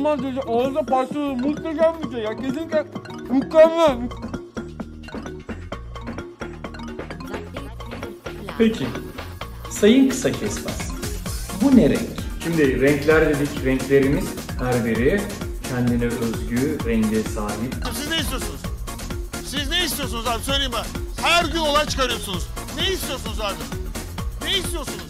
Aman dedi ağızda parçalı muhteşem bir şey ya. Kesinlikle mükemmel. Peki. Sayın Kısa Kesmez. Bu ne renk? Şimdi renkler dedik. Renklerimiz her biri kendine özgü renge sahip. Siz ne istiyorsunuz? Siz ne istiyorsunuz abi söyleyin bana. Her gün olay çıkarıyorsunuz. Ne istiyorsunuz abi? Ne istiyorsunuz?